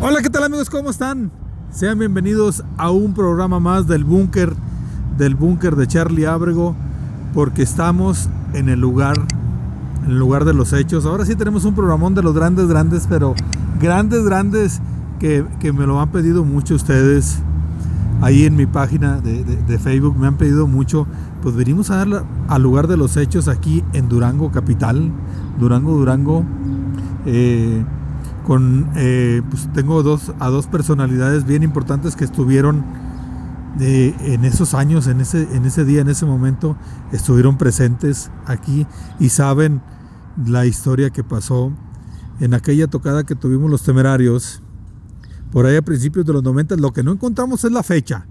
Hola, ¿qué tal amigos? ¿Cómo están? Sean bienvenidos a un programa más del búnker, del búnker de Charlie Ábrego, porque estamos en el lugar, el lugar de los hechos. Ahora sí tenemos un programón de los grandes, grandes, pero grandes, grandes que, que me lo han pedido mucho ustedes. Ahí en mi página de, de- Facebook me han pedido mucho. Pues venimos a dar al lugar de los hechos aquí en Durango Capital. Durango, Durango. Eh, con eh, pues tengo dos a dos personalidades bien importantes que estuvieron eh, en esos años en ese en ese día en ese momento estuvieron presentes aquí y saben la historia que pasó en aquella tocada que tuvimos los temerarios por ahí a principios de los 90 lo que no encontramos es la fecha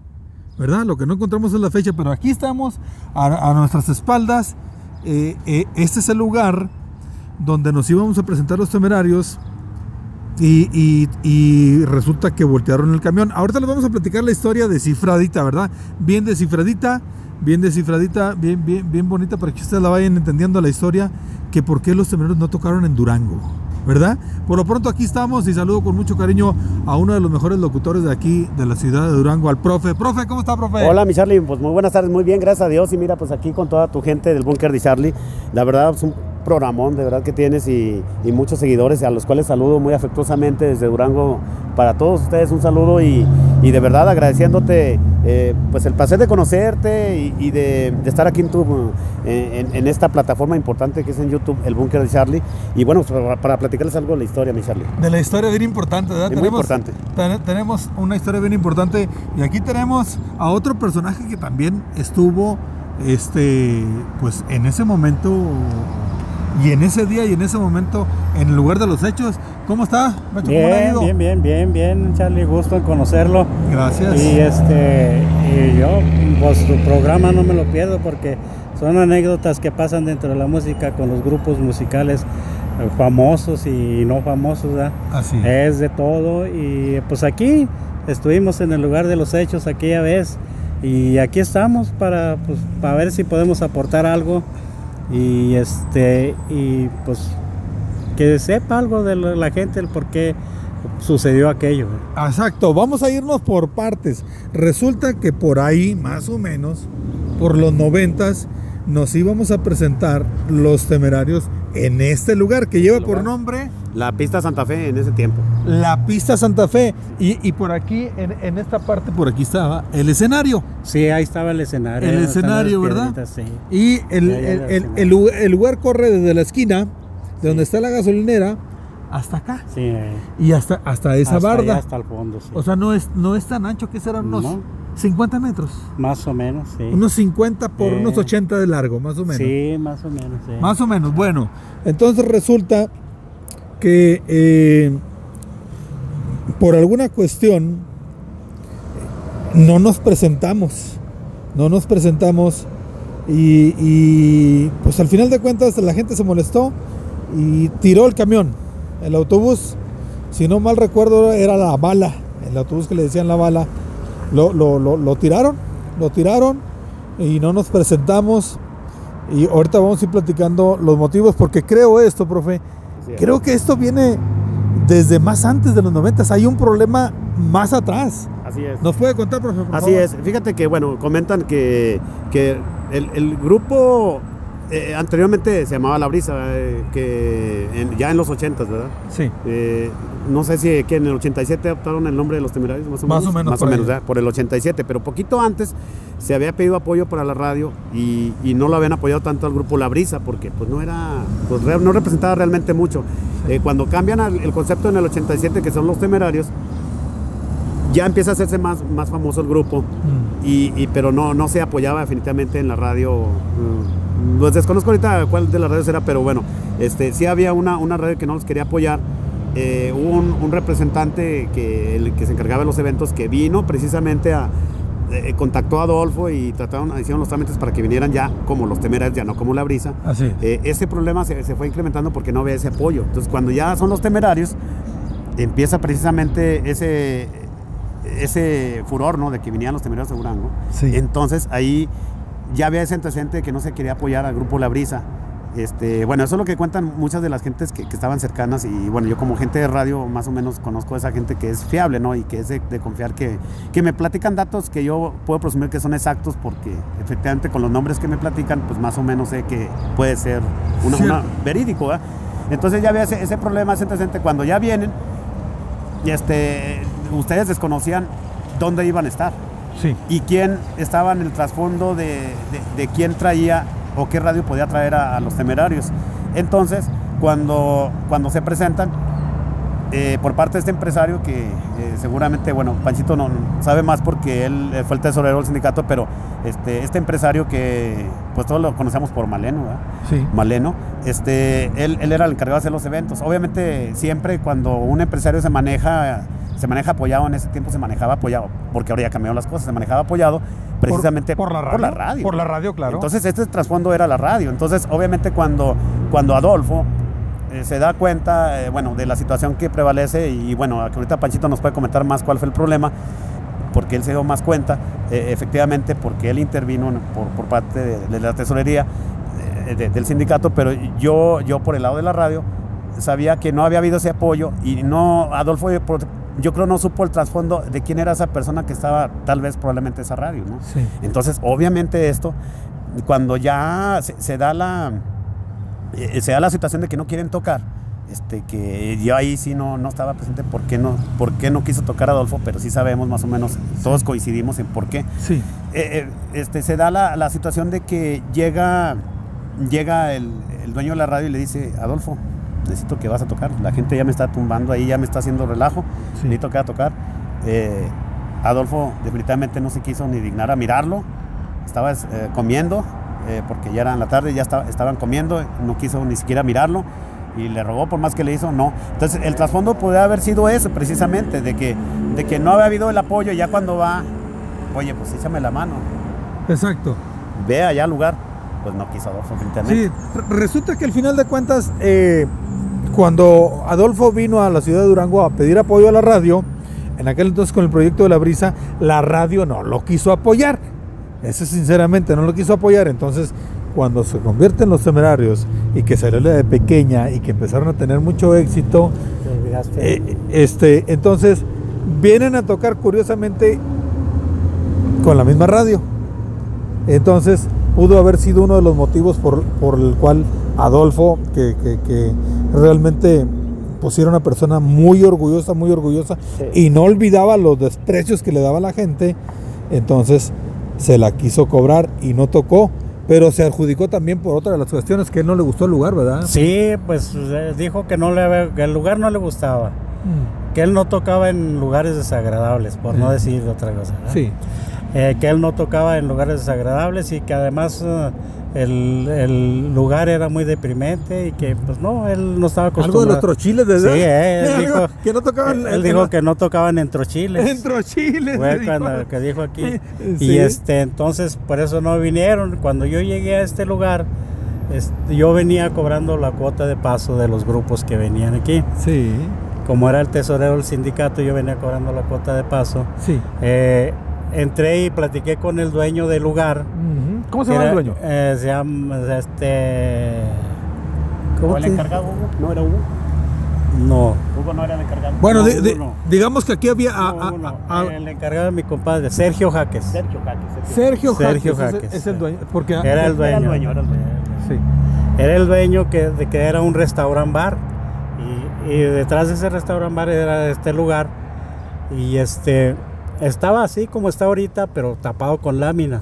verdad lo que no encontramos es la fecha pero aquí estamos a, a nuestras espaldas Eh, eh, este es el lugar donde nos íbamos a presentar los temerarios y, y- resulta que voltearon el camión. Ahorita les vamos a platicar la historia descifradita, ¿verdad? Bien descifradita, bien descifradita, bien, bien, bien bonita para que ustedes la vayan entendiendo la historia, que por qué los temereros no tocaron en Durango, ¿verdad? Por lo pronto aquí estamos y saludo con mucho cariño a uno de los mejores locutores de aquí, de la ciudad de Durango, al profe. Profe, ¿cómo está, profe? Hola, mi Charlie, pues muy buenas tardes, muy bien, gracias a Dios. Y mira, pues aquí con toda tu gente del búnker de Charlie, la verdad es un programón, de verdad que tienes y, y muchos seguidores a los cuales saludo muy afectuosamente desde Durango. Para todos ustedes un saludo y, y de verdad agradeciéndote eh, pues el placer de conocerte y, y de, de estar aquí en, tu, en, en esta plataforma importante que es en YouTube, el búnker de Charlie. Y bueno, pues, para, para platicarles algo de la historia, mi Charlie. De la historia bien importante, ¿verdad? Muy importante. ten- tenemos una historia bien importante y aquí tenemos a otro personaje que también estuvo, este, pues en ese momento y en ese día y en ese momento en el lugar de los hechos. ¿Cómo está? Macho? ¿Cómo le ha Bien, ido? bien, bien, bien, bien, Charlie, gusto en conocerlo. Gracias. Y este, y yo, pues tu programa no me lo pierdo porque son anécdotas que pasan dentro de la música con los grupos musicales eh, famosos y no famosos, ¿verdad? Así. Es de todo y pues aquí estuvimos en el lugar de los hechos aquella vez y aquí estamos para, pues, para ver si podemos aportar algo y este y pues que sepa algo de la gente el por qué sucedió aquello. Exacto, vamos a irnos por partes. Resulta que por ahí, más o menos, por los noventas, nos íbamos a presentar los temerarios en este lugar que lleva por nombre La pista Santa Fe en ese tiempo. la pista Santa Fe. Y, y por aquí, en, en esta parte, por aquí estaba el escenario. Sí, ahí estaba el escenario. El escenario, ¿verdad? Sí. Y el, el- el- el lu- el lugar corre desde la esquina, de donde está la gasolinera, hasta acá. Sí, Y hasta, hasta esa hasta allá, barda. hasta el fondo, sí. O sea, no es, no es tan ancho que serán unos No. 50 metros. más o menos, sí. Unos 50 por Eh. unos 80 de largo, más o menos. Sí, más o menos, sí. Más o menos. Bueno, entonces resulta que eh, por alguna cuestión no nos presentamos. No nos presentamos. Y, y, pues al final de cuentas la gente se molestó y tiró el camión. El autobús, si no mal recuerdo, era la bala. El autobús que le decían la bala. Lo, lo- lo- lo tiraron. Lo tiraron y no nos presentamos. Y ahorita vamos a ir platicando los motivos porque creo esto, profe. Creo que esto viene desde más antes de los 90. Hay un problema más atrás. Así es. ¿Nos puede contar, profe? por Así favor? es, fíjate que, bueno, comentan que, que el, el grupo eh, anteriormente se llamaba La Brisa, eh, que en- ya en los 80, ¿verdad? Sí. Eh, no sé si que en el 87 adoptaron el nombre de los temerarios, más o Más menos. o menos Más por o menos, ¿verdad? por el 87, pero poquito antes se había pedido apoyo para la radio y, y no lo habían apoyado tanto al grupo La Brisa porque pues no era, pues no representaba realmente mucho. Eh, cuando cambian el concepto en el 87, que son los temerarios, ya empieza a hacerse más, más famoso el grupo. Mm. Y, y- pero no, no se apoyaba definitivamente en la radio. mm, Los desconozco ahorita cuál de las radios era, pero bueno, este, sí había una, una radio que no los quería apoyar. Eh, hubo un, un representante que, el que se encargaba de los eventos que vino precisamente a, eh, contactó a Adolfo y trataron, hicieron los trámites para que vinieran ya como los temerarios, ya no como la brisa. Así. Eh, ese problema se, se fue incrementando porque no había ese apoyo. Entonces, cuando ya son los temerarios, empieza precisamente ese, ese furor, ¿no? De que vinieran los temerarios de Durango. Sí. Entonces, ahí ya había ese antecedente de que no se quería apoyar al grupo La Brisa. Este, bueno, eso es lo que cuentan muchas de las gentes que, que estaban cercanas y bueno, yo como gente de radio más o menos conozco a esa gente que es fiable, ¿no? Y que es de, de confiar que, que me platican datos que yo puedo presumir que son exactos porque efectivamente con los nombres que me platican, pues más o menos sé que puede ser una, verídico, ¿verdad? Entonces ya había ese, ese problema, ese antecedente, cuando ya vienen, y este, ustedes desconocían dónde iban a estar Sí. y quién estaba en el trasfondo de, de- de quién traía o qué radio podía traer a, a los temerarios. Entonces, cuando, cuando se presentan, eh, por parte de este empresario que eh, seguramente, bueno, Panchito no, no sabe más porque él eh, fue el tesorero del sindicato, pero este, este empresario que pues todos lo conocemos por Maleno, ¿verdad? Sí. Maleno, este, él, él era el encargado de hacer los eventos. Obviamente, siempre cuando un empresario se maneja, se maneja apoyado, en ese tiempo se manejaba apoyado, porque ahora ya cambiaron las cosas, se manejaba apoyado precisamente por, la radio. Por la radio. Por la radio, claro. Entonces, este trasfondo era la radio. Entonces, obviamente, cuando, cuando Adolfo eh, se da cuenta, eh, bueno, de la situación que prevalece, y bueno, ahorita Panchito nos puede comentar más cuál fue el problema, porque él se dio más cuenta, eh, efectivamente, porque él intervino por, por parte de, de la tesorería de- del sindicato, pero yo, yo por el lado de la radio sabía que no había habido ese apoyo y no, Adolfo, por- yo creo no supo el trasfondo de quién era esa persona que estaba tal vez probablemente esa radio, ¿no? Sí. Entonces, obviamente esto, cuando ya se, se da la eh, se da la situación de que no quieren tocar, este, que yo ahí sí no, no estaba presente por qué no, por qué no quiso tocar Adolfo, pero sí sabemos más o menos, todos coincidimos en por qué. Sí. Eh, eh, este, se da la, la situación de que llega, llega el, el dueño de la radio y le dice, Adolfo, necesito que vas a tocar, la gente ya me está tumbando ahí, ya me está haciendo relajo, Sí. necesito que a tocar. Eh, Adolfo definitivamente no se quiso ni dignar a mirarlo, estaba eh, comiendo, eh, porque ya era en la tarde, ya estaba- estaban comiendo, no quiso ni siquiera mirarlo y le rogó por más que le hizo, no. Entonces el trasfondo puede haber sido eso precisamente, de que, de que no había habido el apoyo, ya cuando va, oye, pues échame la mano, Exacto. ve allá al lugar, pues no quiso Adolfo. Sí, re- resulta que al final de cuentas, eh, cuando Adolfo vino a la ciudad de Durango a pedir apoyo a la radio, en aquel entonces con el proyecto de la brisa, la radio no lo quiso apoyar. Eso sinceramente no lo quiso apoyar. Entonces, cuando se convierte en los temerarios y que salió la de pequeña y que empezaron a tener mucho éxito, eh, este, entonces vienen a tocar curiosamente con la misma radio. Entonces pudo haber sido uno de los motivos por, por el cual Adolfo, que, que- que realmente pues era una persona muy orgullosa, muy orgullosa, Sí. y no olvidaba los desprecios que le daba la gente, entonces se la quiso cobrar y no tocó, pero se adjudicó también por otra de las cuestiones que él no le gustó el lugar, ¿verdad? Sí, pues eh, dijo que no le que el lugar no le gustaba, Mm, que él no tocaba en lugares desagradables, por no Sí. decir otra cosa. ¿verdad? Sí, Eh, que él no tocaba en lugares desagradables y que además eh, el, el lugar era muy deprimente y que pues no, él no estaba algo de acostumbrado. los trochiles, ¿verdad? Sí, eh, él Algo dijo- que no tocaban. Él, él dijo que no tocaban en trochiles. En trochiles. Fue dijo. cuando que dijo aquí. Sí. Y este, entonces por eso no vinieron. Cuando yo llegué a este lugar, este, yo venía cobrando la cuota de paso de los grupos que venían aquí. Sí, Como era el tesorero del sindicato, yo venía cobrando la cuota de paso. sí. Eh, entré y platiqué con el dueño del lugar. Ujú. ¿Cómo se llama el dueño? eh, se llama este. ¿Cómo ¿O el encargado Hugo? ¿No era Hugo? No. Hugo no era el encargado. Bueno, no, no. digamos que aquí había a- No, a- a- el encargado de mi compadre, Sergio Jaques. Sergio Jaques. Sergio Sergio Jaques, Jaques. Es, es el dueño. Porque Era el dueño. Era el dueño, era el dueño. Sí. Era el dueño que, de que era un restaurant bar. Y, y detrás de ese restaurant bar era este lugar. Y este estaba así como está ahorita, pero tapado con lámina.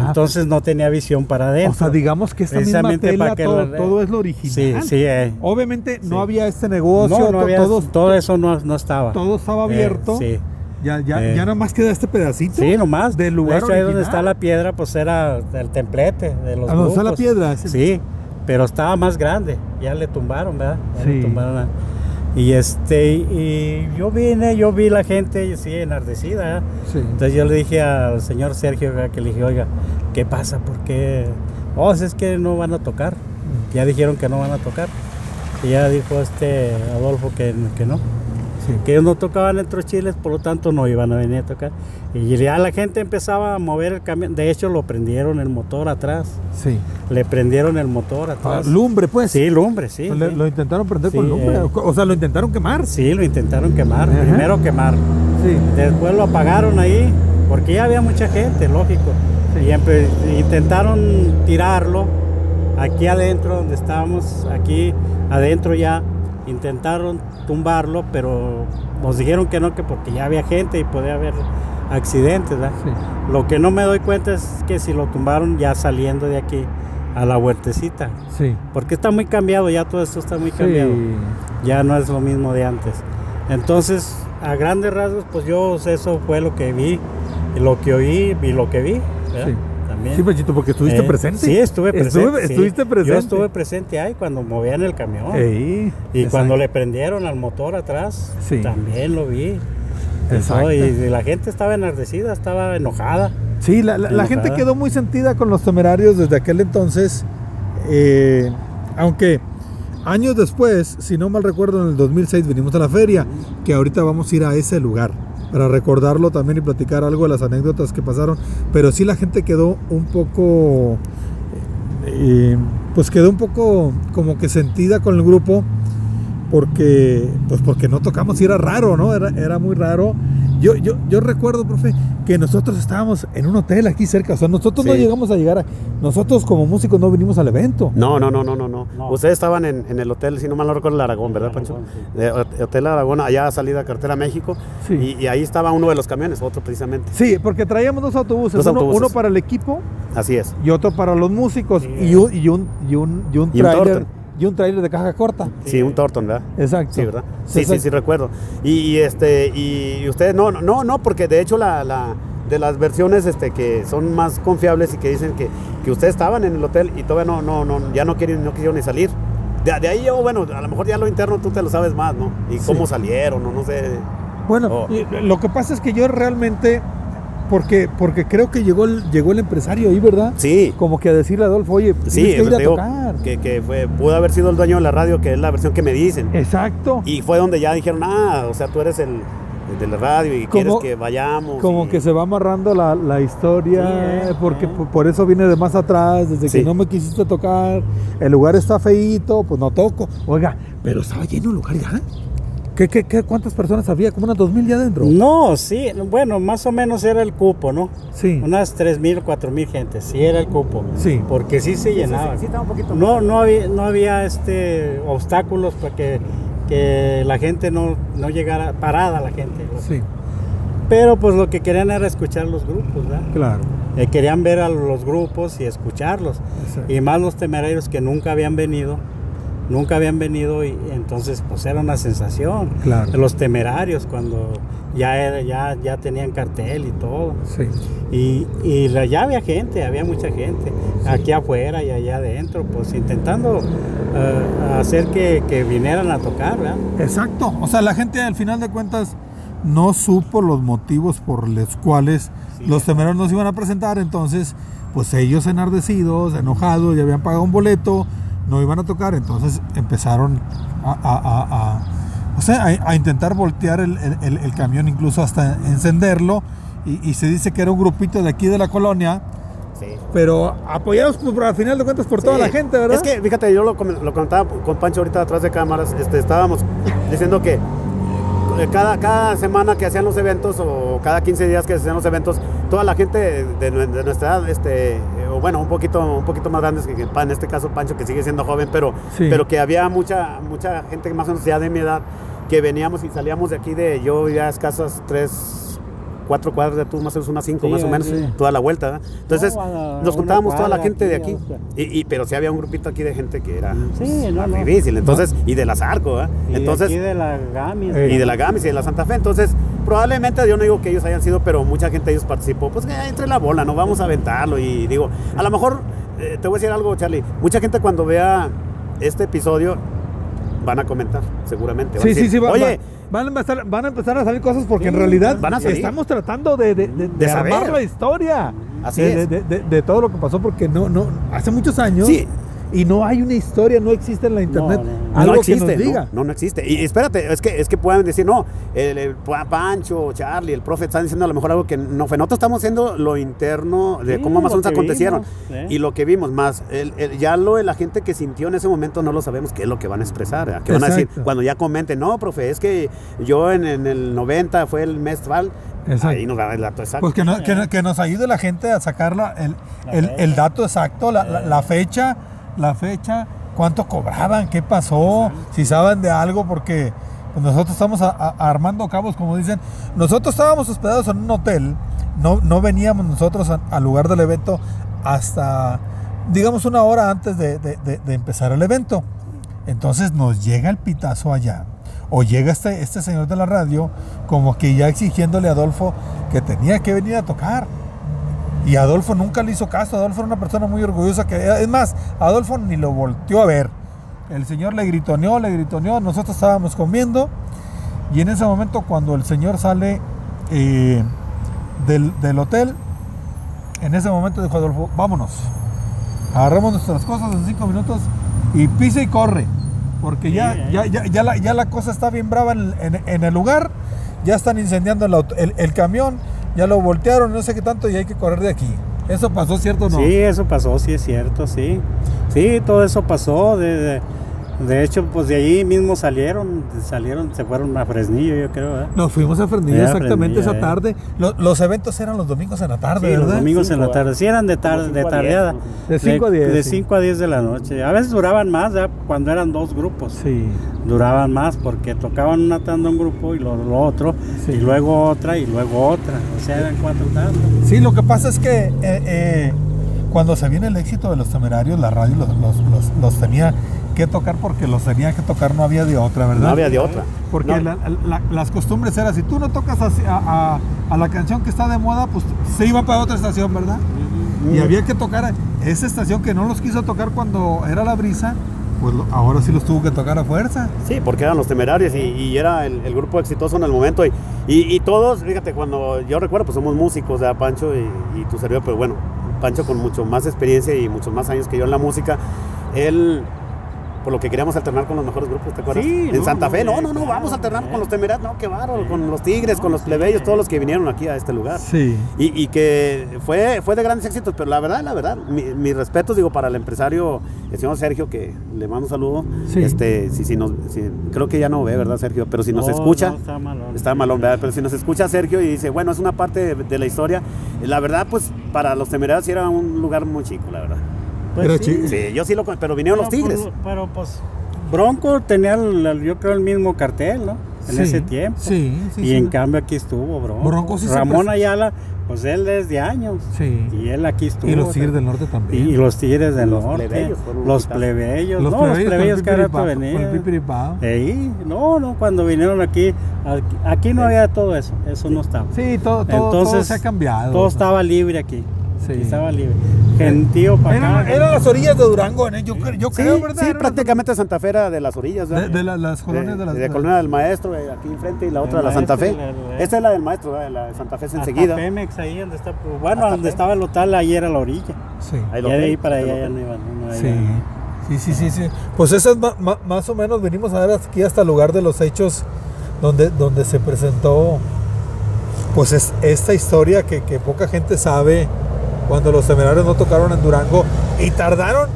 Ah, Entonces no tenía visión para adentro. o sea, digamos que esta misma Precisamente tela, para que todo, es lo Sí, original. sí. eh. Obviamente no Sí. había este negocio, No, no había- todo, todo eso no, no estaba. todo estaba Eh, abierto. sí. Ya, ya, Eh. ya nada más queda este pedacito. Sí, nomás. Del lugar de hecho, ahí donde original. está la piedra, pues era el templete de los ¿A dónde está la piedra? Ese- Sí, pero estaba más grande. Ya le tumbaron, ¿verdad? Ya Sí. le tumbaron a- Y este, y yo vine, yo vi la gente sí enardecida. Sí. Entonces yo le dije al señor Sergio que le dije, oiga, ¿qué pasa? ¿Por qué? Oh, es que no van a tocar. Ya dijeron que no van a tocar. Y ya dijo este Adolfo que, que no. Sí. Que ellos no tocaban en chiles, por lo tanto no iban a venir a tocar. Y ya la gente empezaba a mover el camión. De hecho, lo prendieron el motor atrás. Sí. Le prendieron el motor Ah, atrás. lumbre, pues. Sí, lumbre, sí. Lo, sí. lo intentaron prender con Sí, lumbre. eh. O sea, lo intentaron quemar. Sí, lo intentaron quemar. Ajá. Primero quemar. Sí. Después lo apagaron ahí, porque ya había mucha gente, lógico. Sí. Y intentaron tirarlo aquí adentro, donde estábamos, aquí adentro ya. Intentaron tumbarlo, pero nos dijeron que no, que porque ya había gente y podía haber accidentes. Lo que no me doy cuenta es que si lo tumbaron ya saliendo de aquí a la huertecita. Sí. Porque está muy cambiado, ya todo esto está muy cambiado Sí. ya no es lo mismo de antes. Entonces, a grandes rasgos, pues yo eso fue lo que vi, lo que oí y lo que vi. También. Sí, Panchito, porque estuviste Eh, presente. Sí, estuve presente. Estuve- sí. Estuviste presente. Yo estuve presente ahí cuando movían el camión. Ey, y exacto. cuando le prendieron al motor atrás, Sí. también lo vi. Exacto. Y, y la gente estaba enardecida, estaba enojada. Sí, la, la- la gente quedó muy sentida con los temerarios desde aquel entonces. eh, aunque años después, si no mal recuerdo, en el 2006 vinimos a la feria, que ahorita vamos a ir a ese lugar para recordarlo también y platicar algo de las anécdotas que pasaron. Pero sí la gente quedó un poco, eh, pues quedó un poco como que sentida con el grupo porque pues porque no tocamos y era raro, ¿no? Era, era muy raro. Yo, yo, yo recuerdo, profe, que nosotros estábamos en un hotel aquí cerca. O sea, nosotros no llegamos a llegar a. Nosotros como músicos no vinimos al evento. No, no, no, no, no, no. No. Ustedes estaban en, en el hotel, si no mal no recuerdo, el Aragón, ¿verdad, Pancho? Aragón, sí. Hotel Aragón, allá salida carretera México. Sí. Y, y ahí estaba uno de los camiones, otro precisamente. Sí, porque traíamos dos autobuses. Dos uno, autobuses. uno para el equipo Así es. y otro para los músicos. Sí. Y un, y un, y un, y un Y un trailer. Y un trailer de caja corta. Sí, un Torton, ¿verdad? Exacto. Sí, ¿verdad? Sí, sí, Exacto. sí, recuerdo. Y, y, este, y ustedes, no, no, no, no, porque de hecho la, la- de las versiones este, que son más confiables y que dicen que, que ustedes estaban en el hotel y todavía no, no, no, ya no quieren, no quisieron ni salir. De, de ahí yo, bueno, a lo mejor ya lo interno tú te lo sabes más, ¿no? Y Sí. cómo salieron, o no sé. Bueno, Oh. lo que pasa es que yo realmente. Porque, porque creo que llegó el, llegó el empresario ahí, ¿verdad? Sí, Como que a decirle a Adolfo, oye, sí, que ir a digo tocar. que, que fue, pudo haber sido el dueño de la radio, que es la versión que me dicen. Exacto. Y fue donde ya dijeron, ah, o sea, tú eres el, de la radio y quieres que vayamos. Como y- que se va amarrando la, la historia, Sí, porque por, por eso viene de más atrás, desde que no me quisiste tocar, el lugar está feíto, pues no toco. Oiga, pero estaba lleno el lugar ya. ¿Qué, qué, qué, ¿Cuántas personas había? ¿Como unas dos mil ya adentro? No, sí, bueno, más o menos era el cupo, ¿no? Sí. Unas 3.000, 4.000 gentes, sí era el cupo. Sí. Porque sí se Sí, sí, llenaba. sí, sí, estaba un poquito No, no había, no había este obstáculos para que, que la gente no, no llegara parada la gente. ¿no? Sí, Pero pues lo que querían era escuchar los grupos, ¿verdad? claro. Eh, querían ver a los grupos y escucharlos. Exacto. Y más los temerarios que nunca habían venido, nunca habían venido y entonces pues era una sensación. Claro. Los temerarios cuando ya, era- ya, ya tenían cartel y todo. Sí. Y, y la- ya había gente, había mucha gente, aquí afuera y allá adentro, pues intentando eh, hacer que, que vinieran a tocar, ¿verdad? Exacto. O sea, la gente al final de cuentas no supo los motivos por los cuales Sí. los temerarios no se iban a presentar. Entonces, pues ellos enardecidos, enojados, ya habían pagado un boleto, no iban a tocar. Entonces empezaron a, a- a- a- o sea, a, intentar voltear el, el- camión, incluso hasta encenderlo. Y, y se dice que era un grupito de aquí de la colonia, Sí. pero apoyados pues, por- al final de cuentas por toda la gente, ¿verdad? Es que, fíjate, yo lo, lo comentaba con Pancho ahorita atrás de cámaras, este, estábamos diciendo que eh, cada, cada semana que hacían los eventos o cada 15 días que hacían los eventos, toda la gente de, de nuestra edad, este, bueno, un poquito, un poquito más grandes que, en este caso Pancho, que sigue siendo joven, pero, Sí. pero que había mucha, mucha gente más o menos ya de mi edad que veníamos y salíamos de aquí de, yo vivía a escasas tres, cuatro cuadras de tú, más o menos unas cinco Sí, más o menos, sí. toda la vuelta. ¿verdad? Entonces No, nos juntábamos toda la gente de aquí, aquí. o sea. Y, y- pero sí había un grupito aquí de gente que era no, no. difícil. Entonces, y de las arco, ¿eh? Y de Entonces, aquí de la Gamis. Y de la Gamis y de la Santa Fe. Entonces, probablemente yo no digo que ellos hayan sido, pero mucha gente de ellos participó. Pues que entre la bola, no vamos a aventarlo. Y digo, a lo mejor, eh, te voy a decir algo, Charlie. Mucha gente cuando vea este episodio van a comentar, seguramente. Van Sí, sí, decir, sí. va- Oye, va- van, a empezar, van a empezar a salir cosas porque en realidad van a salir. estamos tratando de, de, de- de saber. armar la historia. Así de, es. todo lo que pasó porque no, no, hace muchos años Sí. Y no hay una historia, no existe en la internet no, algo no que existe, nos diga. No, no, no existe. Y espérate, es que, es que pueden decir, no, el, el Pa- Pancho, Charlie, el profe están diciendo a lo mejor algo que no fue. Nosotros estamos haciendo lo interno de Sí, cómo más o menos acontecieron. vimos. Y lo que vimos, más el- el- ya lo de la gente que sintió en ese momento no lo sabemos qué es lo que van a expresar. ¿Qué van a decir? Cuando ya comenten, no, profe, es que yo en, en el 90 fue el mes tal. Exacto. Ahí nos da el dato exacto. Pues que, no- que, que nos ayude la gente a sacar la- el, el- el dato exacto, la, la- la fecha, la fecha, cuánto cobraban, qué pasó, si saben de algo, porque pues, nosotros estamos a- a- armando cabos, como dicen. Nosotros estábamos hospedados en un hotel, no, no veníamos nosotros al lugar del evento hasta, digamos, una hora antes de, de- de- de empezar el evento. Entonces nos llega el pitazo allá. O llega este, este señor de la radio como que ya exigiéndole a Adolfo que tenía que venir a tocar. Y Adolfo nunca le hizo caso. Adolfo era una persona muy orgullosa que... Es más, Adolfo ni lo volteó a ver. El señor le gritoneó, le gritoneó. Nosotros estábamos comiendo. Y en ese momento cuando el señor sale eh, del, del hotel, en ese momento dijo Adolfo, vámonos. Agarramos nuestras cosas en cinco minutos y pisa y corre. Porque ya, ya, ya, ya la, ya la cosa está bien brava en, en- en el lugar. Ya están incendiando el- el camión. Ya lo voltearon, no sé qué tanto, y hay que correr de aquí. ¿Eso pasó, cierto o no? Sí, eso pasó, sí es cierto, sí. Sí, todo eso pasó. De, de hecho, pues de ahí mismo salieron, salieron, se fueron a Fresnillo, yo creo. ¿verdad? Nos fuimos a Fresnillo exactamente Fresnillo, esa eh. tarde. Lo- los eventos eran los domingos en la tarde, Sí, los domingos en la tarde. Sí, eran de, tarde, de tardeada. De cinco a diez, De sí. 5 a 10 de la noche. A veces duraban más, ¿verdad? cuando eran dos grupos. Sí. Duraban más porque tocaban una tanda un grupo y lo, lo otro, Sí. y luego otra y luego otra. O sea, eran cuatro tandas. Sí, lo que pasa es que eh, eh, cuando se viene el éxito de los temerarios, la radio los, los- los- los tenía que tocar porque los tenía que tocar, no había de otra, ¿verdad? no había de otra. Porque No. la- la- las costumbres eran, si tú no tocas a, a- a la canción que está de moda, pues se iba para otra estación, ¿verdad? Y había que tocar a esa estación que no los quiso tocar cuando era la brisa, pues ahora sí los tuvo que tocar a fuerza. Sí, porque eran los temerarios y, y era el, el grupo exitoso en el momento. Y, y, y todos, fíjate, cuando yo recuerdo, pues somos músicos, de Pancho y, y tu servidor, pero bueno, Pancho con mucho más experiencia y muchos más años que yo en la música, él, por lo que queríamos alternar con los mejores grupos, ¿te acuerdas? Sí, en no, Santa Fe, no, sí, no, no, claro, vamos a alternar sí. con los temerarios, no, qué bárbaro, con los tigres, con los plebeyos, todos los que vinieron aquí a este lugar. Sí. Y, y que fue, fue de grandes éxitos, pero la verdad, la verdad, mi- mis respetos, digo, para el empresario, el señor Sergio, que le mando un saludo. Sí. Este, si, si nos, si- creo que ya no ve, ¿verdad, Sergio? Pero si nos No, escucha, no, está malón. está malón, ¿verdad? Pero si nos escucha Sergio y dice, bueno, es una parte de, de la historia, la verdad, pues para los temerarios sí era un lugar muy chico, la verdad. Pues Era sí. Sí, yo sí lo pero vinieron los tigres. Pero pues Bronco tenía, el- yo creo, el mismo cartel, ¿no? En Sí, ese tiempo. Sí, sí. y sí. en cambio aquí estuvo Bronco. Bronco sí Ramón. Ayala, pues él desde años. Sí. Y él aquí estuvo. Y los o sea, Tigres del Norte también. y los Tigres del Los Norte. plebeyos los plebeyos. Los no, plebeyos los plebeyos que el venían. no, no, cuando vinieron aquí, aquí, aquí no había todo eso, eso no estaba. Sí, todo, todo, Entonces, todo se ha cambiado. Todo estaba libre aquí. Sí. Aquí estaba libre. Gentío para Eran, acá. eran las orillas de Durango, ¿no? yo, yo Sí, creo, ¿verdad? sí, prácticamente Santa Fe era de las orillas, de, de la- las colonias de, las de Colonia del Maestro, eh, aquí enfrente, y la otra de la Santa Fe. y la- la- Esta es la del Maestro, ¿verdad? la de Santa Fe es Hasta enseguida. Pemex, ahí donde está. pues, Bueno, Hasta donde Pemex. estaba el hotel, ahí era la orilla. Sí. Ahí Y de ahí para allá ya no iban. no Sí. Sí, sí, sí, sí. Pues eso es ma- ma- más o menos, venimos a ver aquí hasta el lugar de los hechos donde, donde se presentó pues es, esta historia que, que poca gente sabe cuando los temerarios no tocaron en Durango y tardaron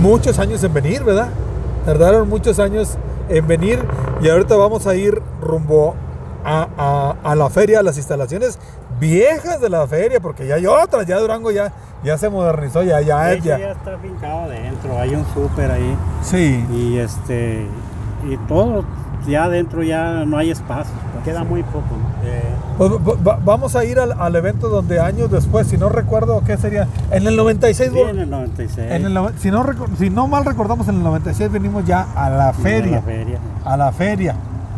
muchos años en venir, ¿verdad? Tardaron muchos años en venir y ahorita vamos a ir rumbo a, a- a la feria, a las instalaciones viejas de la feria, porque ya hay otras, ya Durango ya, ya se modernizó, ya, ya, hecho, ya. ya está fincado adentro, hay un súper ahí. Sí. Y este. Y todo, ya adentro ya no hay espacio. pues. Queda muy poco, ¿no? Eh, Pues, va- va- vamos a ir al, al evento donde años después, si no recuerdo qué sería, en el 96, sí, en el 96. en el si, no, si no mal recordamos, en el 96 venimos ya a la en feria, la feria. a la feria,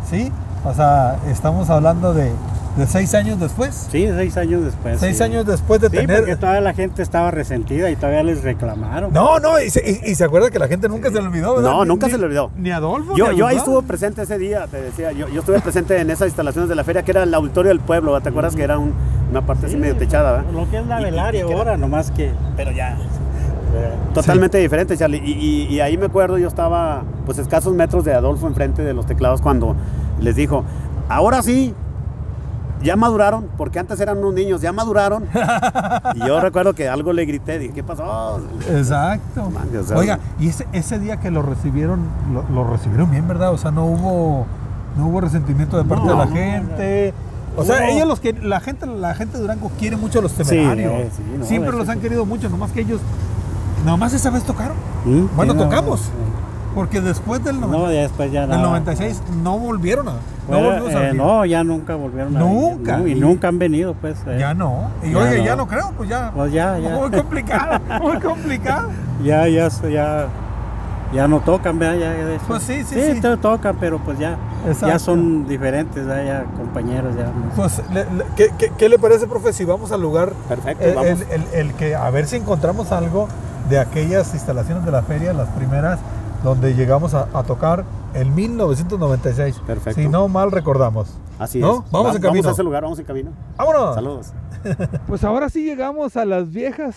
¿sí? O sea, estamos hablando de, de seis años después. Sí, seis años después. Seis sí. años después de Sí, tener. porque todavía la gente estaba resentida y todavía les reclamaron. No, no, y se, y- y se acuerda que la gente nunca se le olvidó, ¿verdad? No, nunca ni- se le olvidó. Ni Adolfo. Yo, ni yo ahí estuve presente ese día, te decía, yo, yo estuve presente en esas instalaciones de la feria, que era el auditorio del pueblo, ¿te acuerdas que era un- una parte así Sí, medio techada, ¿verdad? Lo que es la velaria ahora, nomás que. Pero ya, totalmente diferente, Charlie. Y, y- y ahí me acuerdo, yo estaba pues escasos metros de Adolfo enfrente de los teclados cuando les dijo, ahora sí, ya maduraron, porque antes eran unos niños, ya maduraron. y yo recuerdo que algo le grité, dije, ¿qué pasó? Exacto. Man, o sea, Oiga, y ese, ese día que lo recibieron, lo, lo recibieron bien, ¿verdad? O sea, no hubo, no hubo resentimiento de parte No, de la no, gente. O sea, ellos los que la gente, la gente de Durango quiere mucho a los temerarios. eh, sí, no, Siempre los han sí. querido mucho, nomás que ellos, nomás esa vez tocaron. ¿Mm? Bueno, Sí, no, tocamos. Sí. Porque después del, No, noven- ya después ya del nada. 96 no volvieron a. No Bueno, volvimos a eh, no, ya nunca volvieron a Nunca. ¿no? Y, Y- nunca han venido, pues. eh. Ya no. Y Ya oye, no. ya no creo, pues ya. Pues ya, ya. Muy complicado, muy complicado. Ya, ya, ya, ya no tocan, ¿verdad? Ya, de hecho. Pues sí, sí, sí. to- tocan, pero pues ya, Exacto. ya son diferentes, ¿verdad? ya compañeros, ya. no. Pues, le- le- ¿qué, qué, qué le parece, profe, si vamos al lugar? Perfecto, el, vamos. el- el- el que, a ver si encontramos algo de aquellas instalaciones de la feria, las primeras, donde llegamos a, a tocar en 1996. Perfecto. Si no mal recordamos. Así ¿No? es. Vamos Va- en camino. Vamos a ese lugar, vamos en camino. ¡Vámonos! Saludos. Pues ahora sí llegamos a las viejas.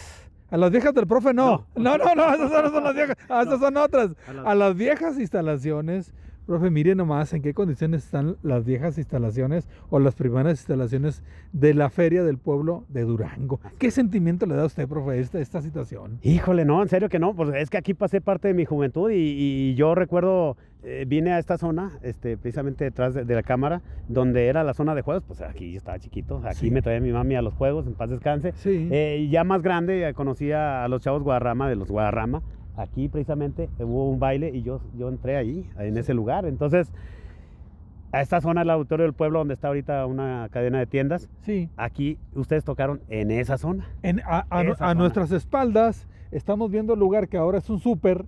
A las viejas del profe, no. No, no, no, esas no son las viejas. Ah, esas son otras. A las- A las viejas instalaciones. Profe, mire nomás en qué condiciones están las viejas instalaciones o las primeras instalaciones de la Feria del Pueblo de Durango. ¿Qué sentimiento le da a usted, profe, esta, esta situación? Híjole, no, en serio que no, pues es que aquí pasé parte de mi juventud y, y yo recuerdo, eh, vine a esta zona, este, precisamente detrás de, de la cámara, donde era la zona de juegos, pues aquí yo estaba chiquito, aquí Sí. me traía mi mami a los juegos, en paz descanse. Sí. Eh, ya más grande, eh, conocí a, a los chavos Guadarrama, de los Guadarrama, aquí precisamente eh, hubo un baile y yo, yo entré ahí, en ese lugar, entonces... A esta zona del auditorio del pueblo donde está ahorita una cadena de tiendas, sí. aquí ustedes tocaron en esa zona. En- a, a- Esa a zona. nuestras espaldas estamos viendo el lugar que ahora es un súper,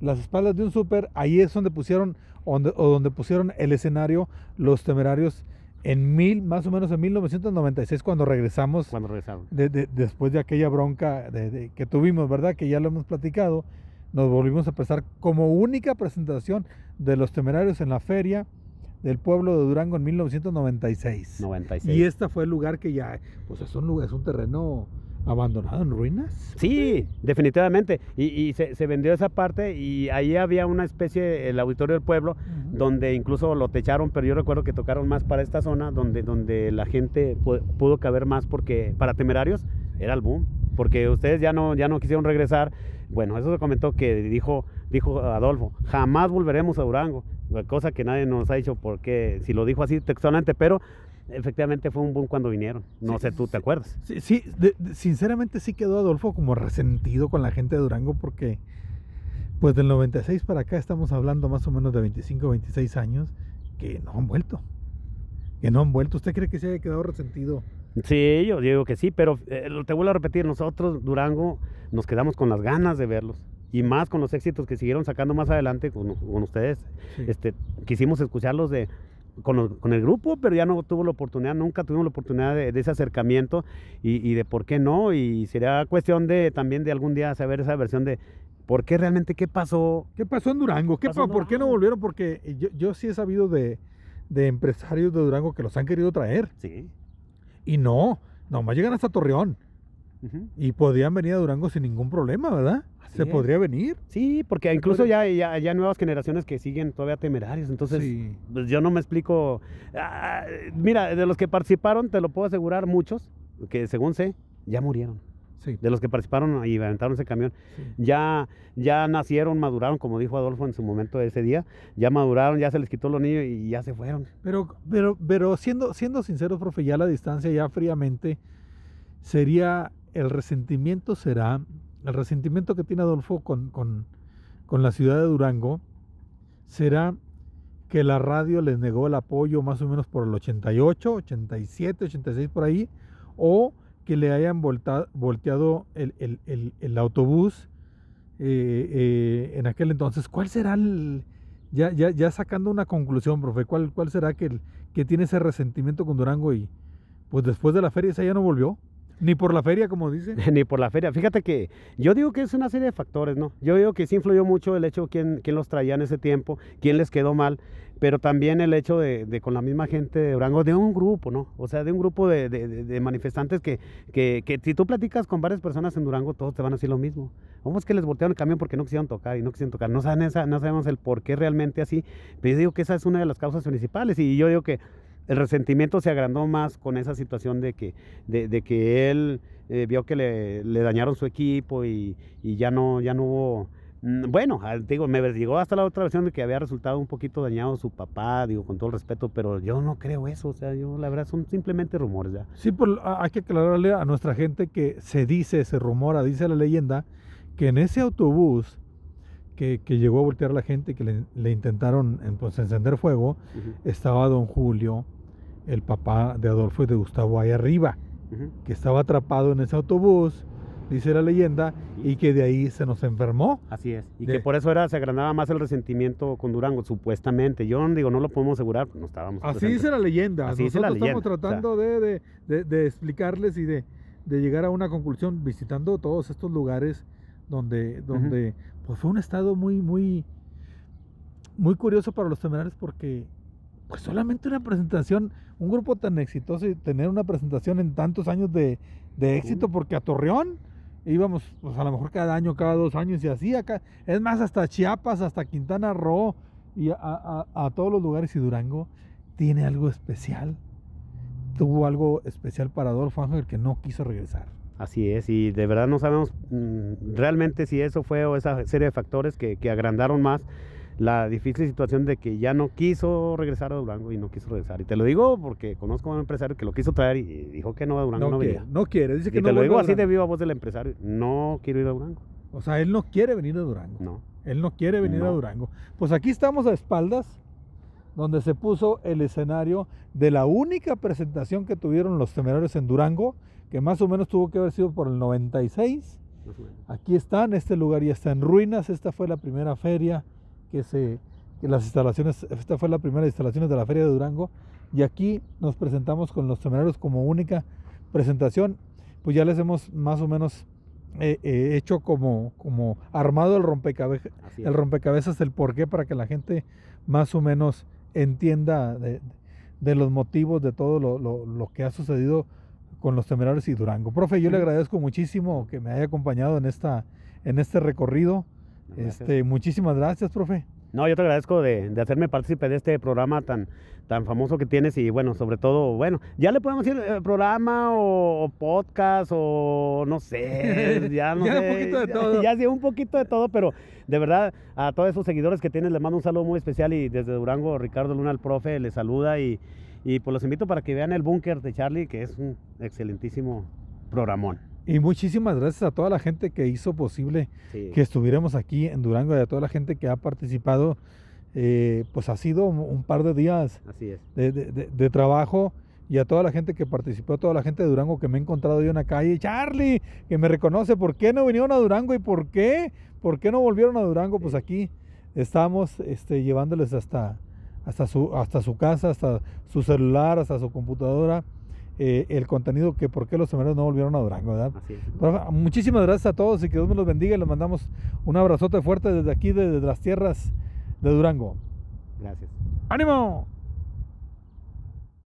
las espaldas de un súper, ahí es donde pusieron, donde, o donde pusieron el escenario los temerarios en mil, más o menos en 1996 cuando regresamos Cuando de- de- después de aquella bronca de- que tuvimos, ¿verdad? Que ya lo hemos platicado, nos volvimos a empezar como única presentación de los temerarios en la feria del pueblo de Durango en 1996. 96. Y este fue el lugar que ya, pues es un lugar, es un terreno abandonado en ruinas. Sí, definitivamente. Y, y se, se vendió esa parte y ahí había una especie, el auditorio del pueblo, donde incluso lo techaron, pero yo recuerdo que tocaron más para esta zona, donde, donde la gente pu- pudo caber más, porque para temerarios era el boom, porque ustedes ya no, ya no quisieron regresar. Bueno, eso se comentó que dijo, dijo Adolfo, jamás volveremos a Durango, cosa que nadie nos ha dicho, porque si lo dijo así textualmente, pero efectivamente fue un boom cuando vinieron. No Sí, sé, tú sí. te acuerdas. Sí, sí, de- de- sinceramente sí quedó Adolfo como resentido con la gente de Durango porque pues del 96 para acá estamos hablando más o menos de 25, 26 años que no han vuelto. Que no han vuelto. ¿Usted cree que se haya quedado resentido? Sí, yo digo que sí, pero eh, te vuelvo a repetir, nosotros, Durango, nos quedamos con las ganas de verlos. Y más con los éxitos que siguieron sacando más adelante con, con ustedes. Sí. Este, quisimos escucharlos de, con, los- con el grupo, pero ya no tuvo la oportunidad, nunca tuvimos la oportunidad de, de ese acercamiento y, y de por qué no. Y sería cuestión de también de algún día saber esa versión de por qué realmente qué pasó. ¿Qué pasó en Durango? ¿Qué Pasó en ¿Por qué no volvieron? Porque yo, yo sí he sabido de, de empresarios de Durango que los han querido traer. Sí. Y no, nomás llegan hasta Torreón. Y podrían venir a Durango sin ningún problema, ¿verdad? Así Se es. podría venir. Sí, porque incluso ya, ya, ya hay nuevas generaciones que siguen todavía temerarios. Entonces, Sí. pues yo no me explico. Ah, mira, de los que participaron, te lo puedo asegurar, muchos, que según sé, ya murieron. Sí. De los que participaron y aventaron ese camión, sí. ya, ya nacieron, maduraron, como dijo Adolfo en su momento de ese día, ya maduraron, ya se les quitó los niños y ya se fueron. Pero, pero, pero siendo, siendo sinceros, profe, ya a la distancia, ya fríamente, sería el resentimiento será, el resentimiento que tiene Adolfo con, con, con la ciudad de Durango, será que la radio les negó el apoyo más o menos por el 88, 87, 86 por ahí, o que le hayan volteado el, el- el- autobús eh, eh, en aquel entonces. ¿Cuál será el, ya, ya, ya sacando una conclusión, profe, ¿cuál, cuál será que, que tiene ese resentimiento con Durango y pues después de la feria esa ya no volvió? Ni por la feria, como dice. Ni por la feria. Fíjate que yo digo que es una serie de factores, ¿no? Yo digo que sí influyó mucho el hecho de quién, quién los traía en ese tiempo, quién les quedó mal, pero también el hecho de, con la misma gente de Durango, de un grupo, ¿no? O sea, de un grupo de manifestantes que, que, que si tú platicas con varias personas en Durango, todos te van a decir lo mismo. ¿Cómo es que les voltearon el camión porque no quisieron tocar y no quisieron tocar? No, saben esa, no sabemos el por qué realmente así, pero yo digo que esa es una de las causas principales y yo digo que el resentimiento se agrandó más con esa situación de que, de, de que él eh, vio que le, le dañaron su equipo y, y ya no ya no hubo mm, bueno digo me llegó hasta la otra versión de que había resultado un poquito dañado su papá digo con todo el respeto pero yo no creo eso o sea yo la verdad son simplemente rumores ya. Sí, a- hay que aclararle a nuestra gente que se dice, se rumora, dice la leyenda, que en ese autobús que, que llegó a voltear a la gente y que le, le intentaron en- pues, encender fuego, estaba don Julio, el papá de Adolfo y de Gustavo ahí arriba, que estaba atrapado en ese autobús, dice la leyenda, y que de ahí se nos enfermó. Así es. Y De- que por eso era, se agrandaba más el resentimiento con Durango, supuestamente. Yo digo, no lo podemos asegurar, no estábamos. Así presentes. dice la leyenda. Así dice la Nosotros estamos leyenda, o sea. tratando de, de- de- de explicarles y de, de llegar a una conclusión visitando todos estos lugares donde, donde pues fue un estado muy, muy, muy curioso para los temerarios porque pues solamente una presentación, un grupo tan exitoso y tener una presentación en tantos años de, de éxito, porque a Torreón íbamos pues a lo mejor cada año, cada dos años y así acá, es más hasta Chiapas, hasta Quintana Roo y a, a- a todos los lugares y Durango tiene algo especial. Tuvo algo especial para Adolfo Ángel que no quiso regresar. Así es, y de verdad no sabemos mm, realmente si eso fue o esa serie de factores que, que agrandaron más la difícil situación de que ya no quiso regresar a Durango y no quiso regresar. Y te lo digo porque conozco a un empresario que lo quiso traer y dijo que no a Durango no, No, quiere, venía. no quiere, dice Y que te no lo digo así de viva voz del empresario, no quiero ir a Durango. O sea, él no quiere venir a Durango. No. Él no quiere venir a. Durango. Pues aquí estamos a espaldas, donde se puso el escenario de la única presentación que tuvieron los temerarios en Durango, que más o menos tuvo que haber sido por el 96. más o menos. Aquí están, este lugar ya está en ruinas. Esta fue la primera feria que se. que las instalaciones. Esta fue la primera instalación de la feria de Durango. Y aquí nos presentamos con los temerarios como única presentación. Pues ya les hemos más o menos eh, eh, hecho como, como armado el rompecabezas, el rompecabezas del por qué para que la gente más o menos entienda de, de los motivos de todo lo, lo- lo que ha sucedido con los temerarios y Durango. Profe, yo le agradezco muchísimo que me haya acompañado en esta en este recorrido. Gracias. Este, muchísimas gracias, profe. No, yo te agradezco de, de hacerme partícipe de este programa tan, tan famoso que tienes y bueno, sobre todo, bueno, ya le podemos decir eh, programa o, o podcast o no sé, ya no Ya un sé, poquito de ya- todo. Ya sí, un poquito de todo, pero de verdad a todos esos seguidores que tienes les mando un saludo muy especial y desde Durango Ricardo Luna, el profe, les saluda y, y pues los invito para que vean el búnker de Charlie, que es un excelentísimo programón. Y muchísimas gracias a toda la gente que hizo posible Sí. que estuviéramos aquí en Durango y a toda la gente que ha participado. Eh, pues ha sido un, par de días Así es. de, de- de- de trabajo y a toda la gente que participó, a toda la gente de Durango que me he encontrado yo en la calle. Charlie, que me reconoce, ¿por qué no vinieron a Durango y por qué? ¿Por qué no volvieron a Durango? Pues aquí estamos este, llevándoles hasta, hasta, su, hasta su casa, hasta su celular, hasta su computadora, eh, el contenido que por qué los temerarios no volvieron a Durango, ¿verdad? Así es. Profe, Muchísimas gracias a todos y que Dios me los bendiga y les mandamos un abrazote fuerte desde aquí, desde las tierras de Durango. Gracias. ¡Ánimo!